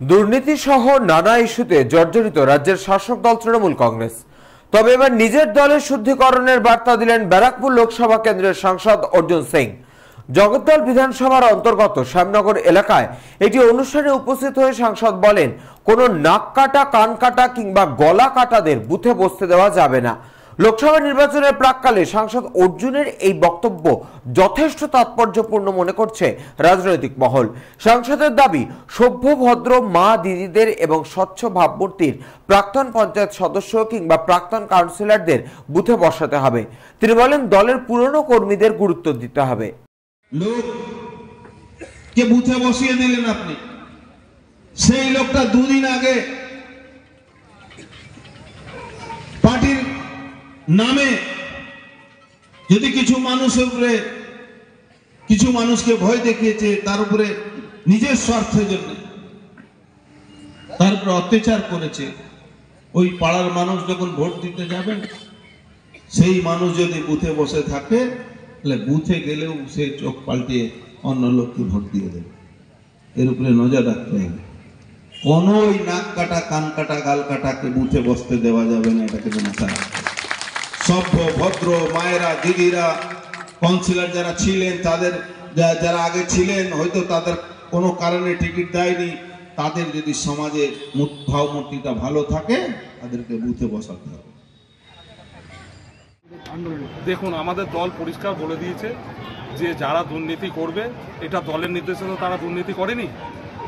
দুর্নীতি সহ নানা ইস্যুতে জর্জরিত রাজ্যের শাসক দল তৃণমূল কংগ্রেস। তবে এবার নিজের দলের শুদ্ধিকরণের বার্তা দিলেন ব্যারাকপুর লোকসভা কেন্দ্রের সাংসদ অর্জুন সিং। জগদ্দল বিধানসভার অন্তর্গত শ্যামনগর এলাকায় একটি অনুষ্ঠানে উপস্থিত হয়ে সাংসদ বলেন, কোনো নাক কাটা, কান কাটা কিংবা গলা কাটাদের বুথে বসতে দেওয়া যাবে না। লোকসভা নির্বাচনের প্রাককালে সাংসদ অর্জুনের এই বক্তব্য যথেষ্ট তাৎপর্যপূর্ণ মনে করছে রাজনৈতিক মহল। সাংসদের দাবি, সভ্য, ভদ্র মা দিদিদের এবং স্বচ্ছ ভাবমূর্তির প্রাক্তন পঞ্চায়েত সদস্য কিংবা প্রাক্তন কাউন্সিলরদের বুথে বসাতে হবে। তিনি বলেন, দলের পুরনো কর্মীদের গুরুত্ব দিতে হবে। লোক বুথে বসিয়ে দিলেন আপনি? সেই লোকটা দুদিন আগে নামে যদি কিছু মানুষের উপরে, কিছু মানুষকে ভয় দেখিয়েছে, তার উপরে নিজের স্বার্থের জন্য, তার উপরে অত্যাচার করেছে, ওই পাড়ার মানুষ যখন ভোট দিতে যাবেন সেই মানুষ যদি বুথে বসে থাকে, তাহলে বুথে গেলেও সে চোখ পাল্টিয়ে অন্য লোককে ভোট দিয়ে দেবে এর উপরে নজর রাখতে হবে কোন ওই নাক কাটা, কান কাটা, গাল কাটাকে বুথে বসতে দেওয়া যাবে না, এটাকে মাথায় রাখতে। সভ্য, ভদ্র মায়েরা, দিদিরা কাউন্সিলর যারা ছিলেন, তাদের যারা আগে ছিলেন, হয়তো তাদের কোনো কারণে টিকিট দেয়নি, তাদের যদি সমাজে ভাবমূর্তিটা ভালো থাকে, তাদেরকে বুথে বসাতে হবে। দেখুন, আমাদের দল পরিষ্কার বলে দিয়েছে যে যারা দুর্নীতি করবে, এটা দলের নির্দেশে তো তারা দুর্নীতি করেনি।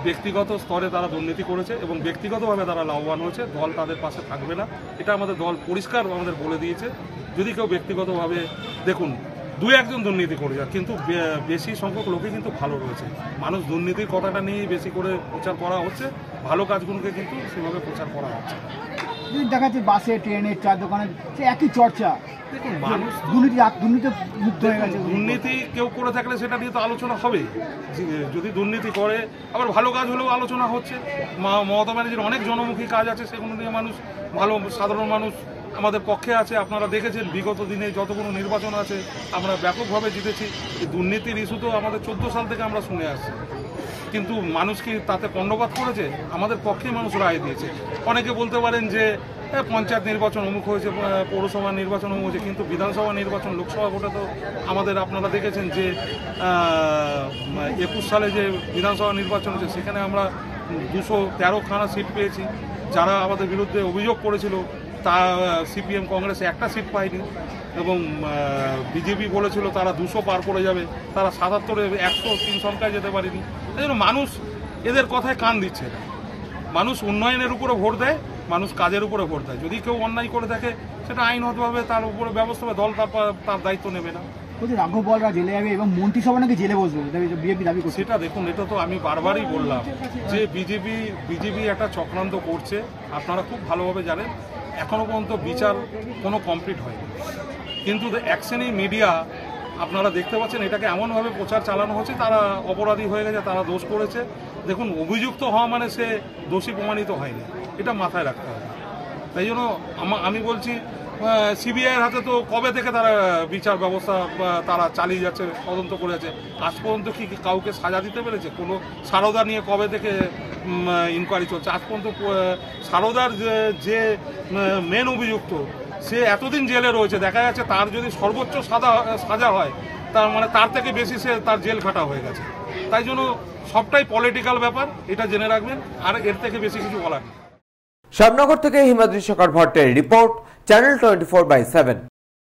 ব্যক্তিগত স্তরে তারা দুর্নীতি করেছে এবং ব্যক্তিগতভাবে তারা লাভবান হয়েছে, দল তাদের পাশে থাকবে না। এটা আমাদের দল পরিষ্কার আমাদের বলে দিয়েছে। যদি কেউ ব্যক্তিগতভাবে, দেখুন, দু একজন দুর্নীতি করে যায় কিন্তু বেশি সংখ্যক লোকে কিন্তু ভালো রয়েছে। মানুষ দুর্নীতির কথাটা নিয়েই বেশি করে প্রচার করা হচ্ছে। ভালো কাজগুলোকে কিন্তু সেভাবে প্রচার করা হচ্ছে। দেখা যাচ্ছে বাসে, ট্রেনে চার দোকানে একই চর্চা। দেখুন মানুষ দুর্নীতি দুর্নীতি মুক্ত হয়ে গেছে। দুর্নীতি কেউ করে থাকলে সেটা নিয়ে তো আলোচনা হবে। যদি দুর্নীতি করে আবার ভালো কাজ হলেও আলোচনা হচ্ছে। মা- মমতা ব্যানার্জির অনেক জনমুখী কাজ আছে সেগুলো নিয়ে মানুষ ভালো সাধারণ মানুষ আমাদের পক্ষে আছে। আপনারা দেখেছেন বিগত দিনে যতগুলো নির্বাচন আছে আমরা ব্যাপকভাবে জিতেছি। দুর্নীতির ইস্যু তো আমাদের চোদ্দ সাল থেকে আমরা শুনে আসছি। কিন্তু মানুষ কি তাতে কর্ণপাত করেছে? আমাদের পক্ষেই মানুষ রায় দিয়েছে। অনেকে বলতে পারেন যে পঞ্চায়েত নির্বাচন অমুক হয়েছে পৌরসভা নির্বাচন অমুক হয়েছে, কিন্তু বিধানসভা নির্বাচন, লোকসভা ভোটে তো আমাদের আপনারা দেখেছেন যে একুশ সালে যে বিধানসভা নির্বাচন হয়েছে, সেখানে আমরা দুশো তেরোখানা সিট পেয়েছি। যারা আমাদের বিরুদ্ধে অভিযোগ করেছিল, তা সিপিএম কংগ্রেসে একটা সিট পায়নি এবং বিজেপি বলেছিল তারা দুশো পার করে যাবে, তারা সাতাত্তরে একশো তিন সংখ্যায় যেতে পারেনি। এই মানুষ এদের কথায় কান দিচ্ছে মানুষ উন্নয়নের উপরে ভোট দেয় মানুষ কাজের উপরে ভোট দেয়। যদি কেউ অন্যায় করে থাকে সেটা আইনগতভাবে তার উপরে ব্যবস্থা হবে দল তার তার দায়িত্ব নেবে না। বলছে জেলে যাবে এবং মন্ত্রিসভা নাকি জেলে বসবে? বিজেপি দাবি করছে। সেটা দেখুন এটা তো আমি বারবারই বললাম যে বিজেপি বিজেপি একটা চক্রান্ত করছে। আপনারা খুব ভালোভাবে জানেন এখনও পর্যন্ত বিচার কোনো কমপ্লিট হয়নি। কিন্তু শ্রেণি মিডিয়া আপনারা দেখতে পাচ্ছেন এটাকে এমনভাবে প্রচার চালানো হচ্ছে, তারা অপরাধী হয়ে গেছে, তারা দোষ করেছে। দেখুন, অভিযুক্ত হওয়া মানে সে দোষী প্রমাণিত হয়নি। এটা মাথায় রাখতে হবে। তাই জন্য আমি বলছি সিবিআইয়ের হাতে তো কবে থেকে তারা বিচার ব্যবস্থা তারা চালিয়ে যাচ্ছে, তদন্ত করে যাচ্ছে, আজ পর্যন্ত কি কাউকে সাজা দিতে পেরেছে? কোনো সারদা নিয়ে কবে থেকে ইনকোয়ারি চলছে? আজ পর্যন্ত সারদার যে মেন অভিযুক্ত সে এতদিন জেলে রয়েছে, দেখা যাচ্ছে তার যদি সর্বোচ্চ সাদা, সাজা হয়, তার মানে তার থেকে বেশি সে তার জেল খাটা হয়ে গেছে। তাই জন্য সবটাই পলিটিক্যাল ব্যাপার, এটা জেনে রাখবেন, আর এর থেকে বেশি কিছু বলার নেই। শ্যামনগর থেকে Himadri Sarkar ভট্টের report, channel twenty four by seven.